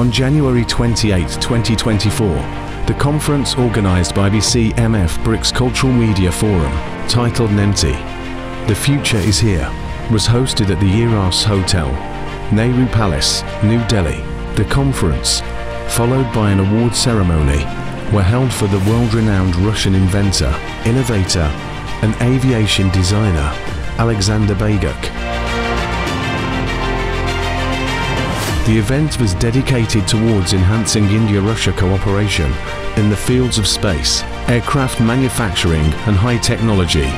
On January 28, 2024, the conference organised by BBC MF BRICS Cultural Media Forum, titled NEMTY, The Future is Here, was hosted at the Eros Hotel, Nehru Palace, New Delhi. The conference, followed by an award ceremony, were held for the world-renowned Russian inventor, innovator and aviation designer Alexander Begak. The event was dedicated towards enhancing India-Russia cooperation in the fields of space, aircraft manufacturing and high technology.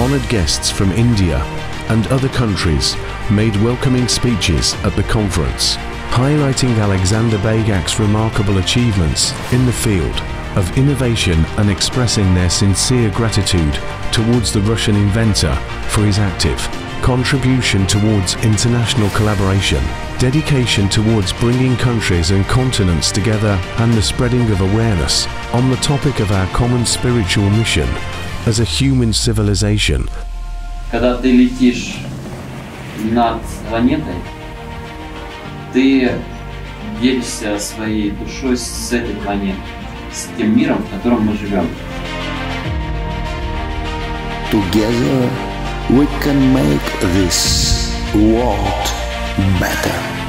Honored guests from India and other countries made welcoming speeches at the conference, highlighting Alexander Begak's remarkable achievements in the field of innovation and expressing their sincere gratitude towards the Russian inventor for his active contribution towards international collaboration, dedication towards bringing countries and continents together and the spreading of awareness on the topic of our common spiritual mission as a human civilization. Когда ты летишь над планетой, ты делишься своей душой с этой планетой, с тем миром, в котором мы живем. Together we can make this world better.